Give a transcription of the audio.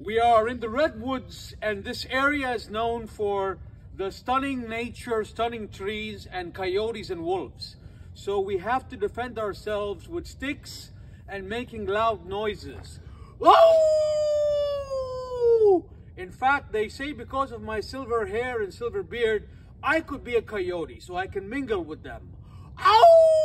We are in the redwoods and this area is known for the stunning nature, stunning trees and coyotes and wolves. So we have to defend ourselves with sticks and making loud noises. Oh! In fact, they say because of my silver hair and silver beard, I could be a coyote so I can mingle with them. Ow!